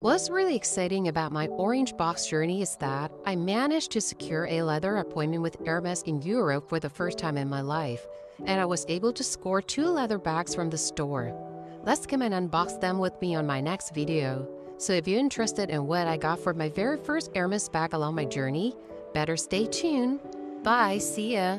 What's really exciting about my orange box journey is that I managed to secure a leather appointment with Hermes in Europe for the first time in my life, and I was able to score two leather bags from the store. Let's come and unbox them with me on my next video. So if you're interested in what I got for my very first Hermes bag along my journey, better stay tuned. Bye, see ya!